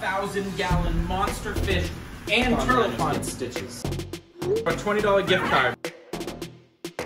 thousand gallon monster fish and Pond turtle pond stitches. a $20 gift card.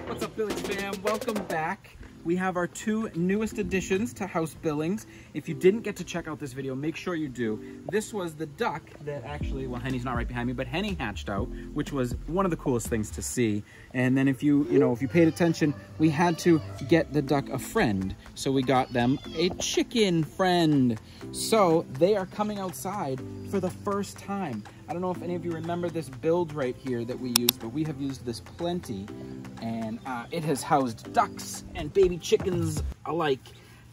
What's up, Billings fam? Welcome back. We have our two newest additions to House Billings. If you didn't get to check out this video, make sure you do. This was the duck that actually, well, Henny's not right behind me, but Henny hatched out, which was one of the coolest things to see. And then if you, you know, if you paid attention, we had to get the duck a friend. So we got them a chicken friend. So they are coming outside for the first time. I don't know if any of you remember this build right here that we used, but we have used this plenty and uh, it has housed ducks and baby chickens alike.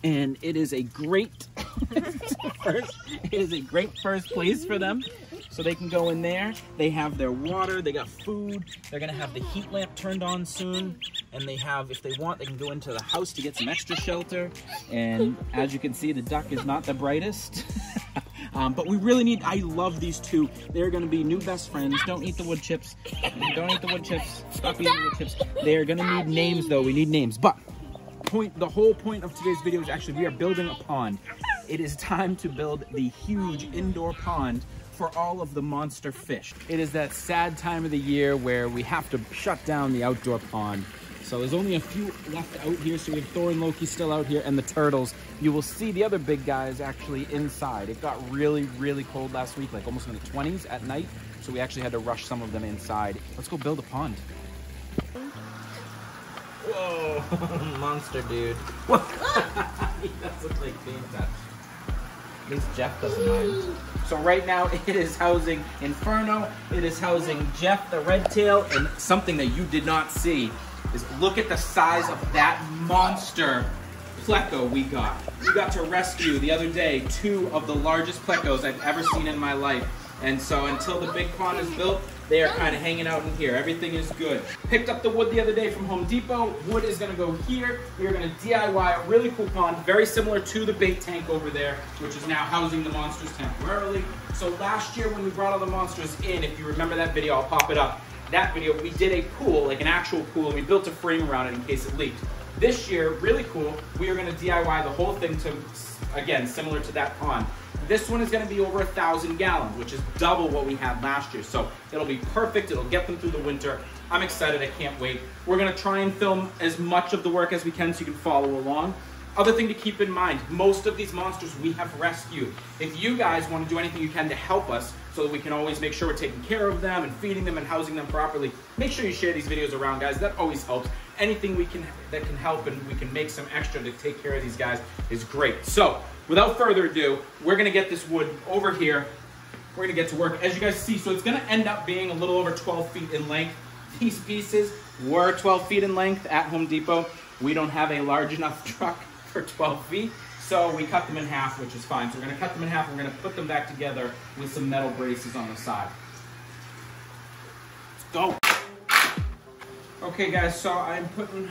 And it is a great first, it is a great first place for them. So they can go in there. They have their water. They got food. They're gonna have the heat lamp turned on soon. And they have, if they want, they can go into the house to get some extra shelter. And as you can see, the duck is not the brightest. Um, but we really need, I love these two. They're gonna be new best friends. Don't eat the wood chips. Don't eat the wood chips. Stop eating the wood chips. They're gonna need names though. We need names. But point, the whole point of today's video is actually we are building a pond. It is time to build the huge indoor pond for all of the monster fish. It is that sad time of the year where we have to shut down the outdoor pond. So there's only a few left out here. So we have Thor and Loki still out here and the turtles. You will see the other big guys actually inside. It got really, really cold last week, like almost in the 20s at night. So we actually had to rush some of them inside. Let's go build a pond. Whoa, monster dude. he does look like being touched. At least Jeff doesn't mind. So right now it is housing Inferno, it is housing Jeff the Red Tail, and something that you did not see is look at the size of that monster pleco we got. We got to rescue the other day two of the largest plecos I've ever seen in my life. And so until the big pond is built, they are kind of hanging out in here. Everything is good. Picked up the wood the other day from Home Depot. Wood is gonna go here. We are gonna DIY a really cool pond, very similar to the bait tank over there, which is now housing the monsters temporarily. So last year when we brought all the monsters in, if you remember that video, I'll pop it up. That video, we did a pool, like an actual pool, and we built a frame around it in case it leaked. This year, really cool, we are gonna DIY the whole thing to, again, similar to that pond. This one is gonna be over a thousand gallons, which is double what we had last year. So it'll be perfect, it'll get them through the winter. I'm excited, I can't wait. We're gonna try and film as much of the work as we can so you can follow along. Other thing to keep in mind, most of these monsters we have rescued. If you guys want to do anything you can to help us so that we can always make sure we're taking care of them and feeding them and housing them properly, make sure you share these videos around, guys. That always helps. Anything we can that can help and we can make some extra to take care of these guys is great. So, without further ado, we're gonna get this wood over here. We're gonna get to work. As you guys see, so it's gonna end up being a little over 12 feet in length. These pieces were 12 feet in length at Home Depot. We don't have a large enough truck for 12 feet. So we cut them in half, which is fine. So we're gonna cut them in half. We're gonna put them back together with some metal braces on the side. Let's go. Okay guys, so I'm putting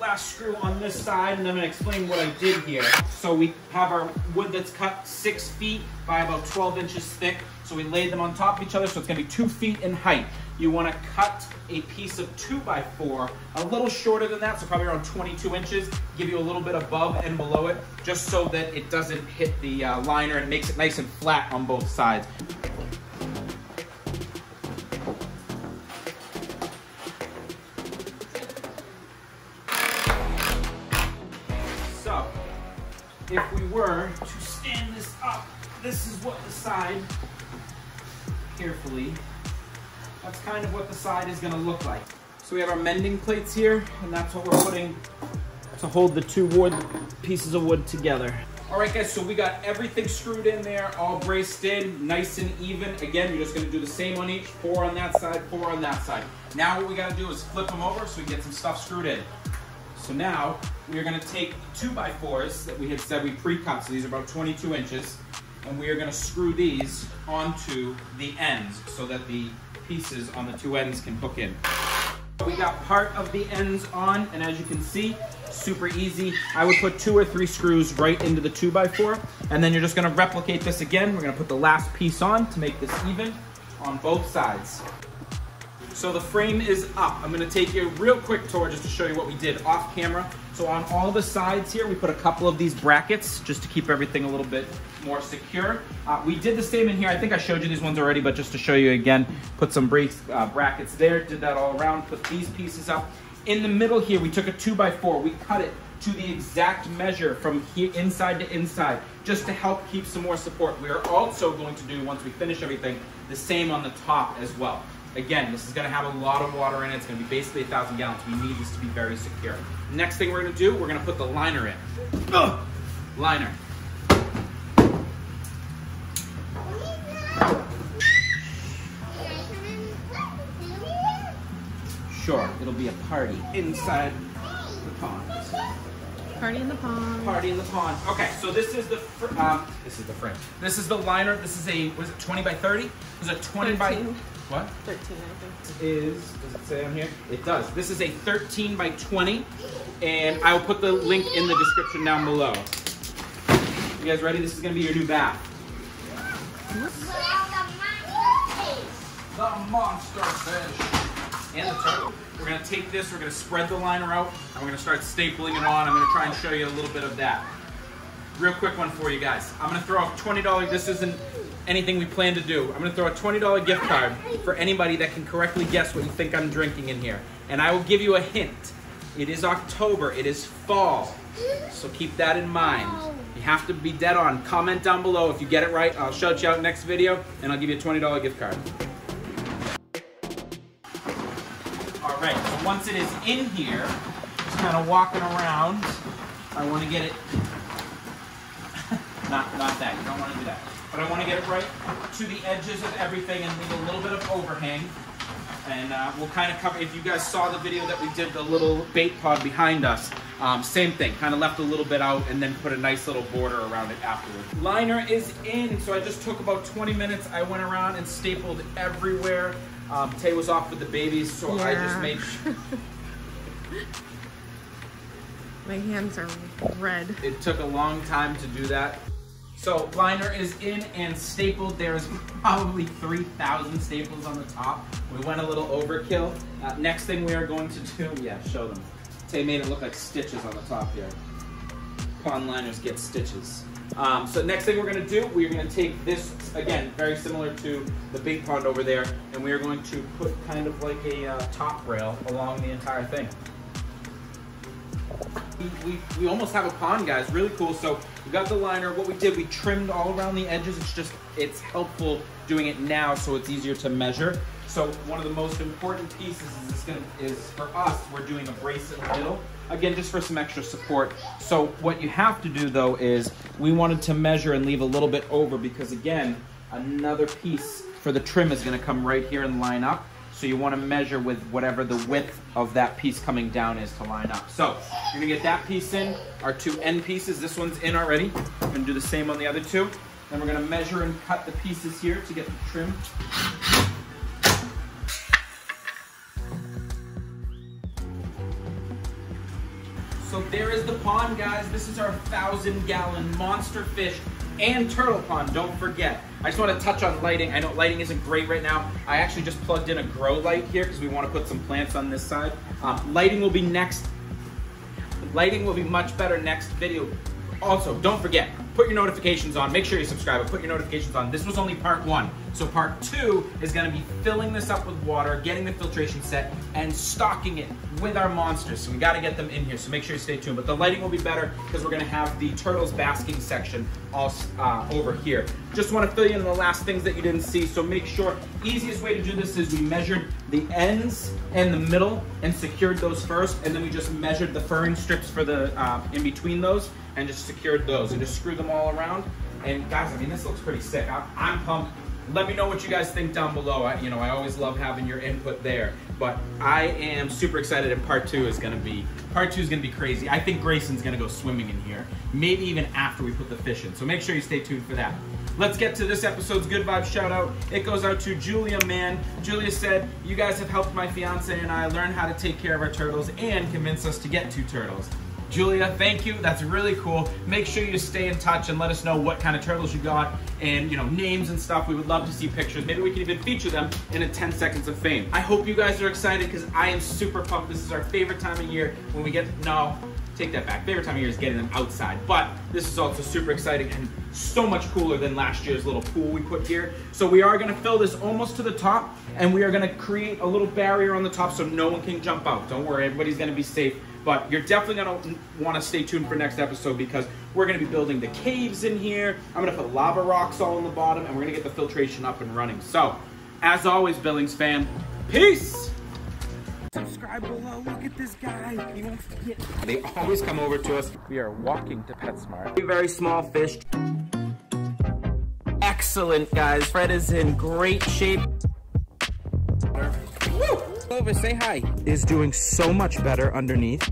last screw on this side and I'm gonna explain what I did here. So we have our wood that's cut six feet by about 12 inches thick. So we laid them on top of each other, so it's gonna be two feet in height. You wanna cut a piece of two by four, a little shorter than that, so probably around 22 inches, give you a little bit above and below it, just so that it doesn't hit the uh, liner and makes it nice and flat on both sides. So, if we were to stand this up, this is what the side, carefully, that's kind of what the side is gonna look like. So we have our mending plates here, and that's what we're putting to hold the two wood pieces of wood together. All right, guys, so we got everything screwed in there, all braced in, nice and even. Again, you're just gonna do the same on each, four on that side, four on that side. Now what we gotta do is flip them over so we get some stuff screwed in. So now we are gonna take two by fours that we had said we pre-cut, so these are about 22 inches, and we are gonna screw these onto the ends so that the pieces on the two ends can hook in. We got part of the ends on, and as you can see, super easy. I would put two or three screws right into the two by four, and then you're just gonna replicate this again. We're gonna put the last piece on to make this even on both sides. So the frame is up. I'm gonna take you a real quick tour just to show you what we did off camera. So on all the sides here, we put a couple of these brackets just to keep everything a little bit more secure. Uh, we did the same in here. I think I showed you these ones already, but just to show you again, put some brace, uh, brackets there, did that all around, put these pieces up. In the middle here, we took a two by four, we cut it to the exact measure from here inside to inside, just to help keep some more support. We are also going to do, once we finish everything, the same on the top as well. Again, this is gonna have a lot of water in it. It's gonna be basically a thousand gallons. We need this to be very secure. Next thing we're gonna do, we're gonna put the liner in. Ugh. Liner. Sure, it'll be a party inside the pond. Party in the pond. Party in the pond. Okay, so this is the fr- um, this is the frame. This is the liner. This is a was it 20 by 30? Was it 20 by 13. what? 13, I think. Is does it say on here? It does. This is a 13 by 20, and I will put the link in the description down below. You guys ready? This is gonna be your new bath. The monster fish. The monster fish and the turtle. We're gonna take this, we're gonna spread the liner out, and we're gonna start stapling it on. I'm gonna try and show you a little bit of that. Real quick one for you guys. I'm gonna throw a $20, this isn't anything we plan to do. I'm gonna throw a $20 gift card for anybody that can correctly guess what you think I'm drinking in here. And I will give you a hint. It is October, it is fall. So keep that in mind. You have to be dead on. Comment down below if you get it right. I'll shout you out next video and I'll give you a $20 gift card. Once it is in here, just kind of walking around, I want to get it, not, not that, you don't want to do that. But I want to get it right to the edges of everything and leave a little bit of overhang. And uh, we'll kind of cover, if you guys saw the video that we did, the little bait pod behind us, um, same thing, kind of left a little bit out and then put a nice little border around it afterwards. Liner is in, so I just took about 20 minutes. I went around and stapled everywhere. Um, Tay was off with the babies, so I just made sure. My hands are red. It took a long time to do that. So liner is in and stapled. There's probably 3,000 staples on the top. We went a little overkill. Uh, next thing we are going to do, yeah, show them. Tay made it look like stitches on the top here. Pond liners get stitches. Um, so next thing we're gonna do, we're gonna take this, again, very similar to the big pond over there, and we are going to put kind of like a uh, top rail along the entire thing. We, we, we almost have a pond, guys. Really cool. So we got the liner. What we did, we trimmed all around the edges. It's just, it's helpful doing it now so it's easier to measure. So one of the most important pieces is, gonna, is for us, we're doing a brace in the middle. Again, just for some extra support. So what you have to do though is we wanted to measure and leave a little bit over because again, another piece for the trim is gonna come right here and line up. So you want to measure with whatever the width of that piece coming down is to line up. So you're gonna get that piece in, our two end pieces. This one's in already. We're gonna do the same on the other two. Then we're gonna measure and cut the pieces here to get the trim. So there is the pond, guys. This is our thousand gallon monster fish and turtle pond. Don't forget. I just want to touch on lighting. I know lighting isn't great right now. I actually just plugged in a grow light here because we want to put some plants on this side. Um, lighting will be next. Lighting will be much better next video. Also, don't forget, put your notifications on. Make sure you subscribe, but put your notifications on. This was only part one. So part two is gonna be filling this up with water, getting the filtration set, and stocking it with our monsters. So we gotta get them in here, so make sure you stay tuned. But the lighting will be better because we're gonna have the turtles basking section all uh, over here. Just wanna fill you in the last things that you didn't see, so make sure, easiest way to do this is we measured the ends and the middle and secured those first, and then we just measured the furring strips for the, uh, in between those, and just secured those, and just screw them all around. And guys, I mean, this looks pretty sick. I'm, I'm pumped. Let me know what you guys think down below. I, you know, I always love having your input there. But I am super excited and part two is gonna be, part two is gonna be crazy. I think Grayson's gonna go swimming in here. Maybe even after we put the fish in. So make sure you stay tuned for that. Let's get to this episode's good vibes shout out. It goes out to Julia Man. Julia said, You guys have helped my fiance and I learn how to take care of our turtles and convince us to get two turtles. Julia, thank you. That's really cool. Make sure you stay in touch and let us know what kind of turtles you got and you know names and stuff. We would love to see pictures. Maybe we can even feature them in a 10 seconds of fame. I hope you guys are excited because I am super pumped. This is our favorite time of year when we get no. Take that back. Favorite time of year is getting them outside, but this is also super exciting and so much cooler than last year's little pool we put here. So we are gonna fill this almost to the top and we are gonna create a little barrier on the top so no one can jump out. Don't worry, everybody's gonna be safe. But you're definitely gonna wanna stay tuned for next episode because we're gonna be building the caves in here. I'm gonna put lava rocks all in the bottom and we're gonna get the filtration up and running. So, as always, Billings fam, peace! Subscribe below, look at this guy. He wants to get They always come over to us. we are walking to PetSmart. Very, very small fish. Excellent, guys. Fred is in great shape. Woo! Over, say hi. Is doing so much better underneath.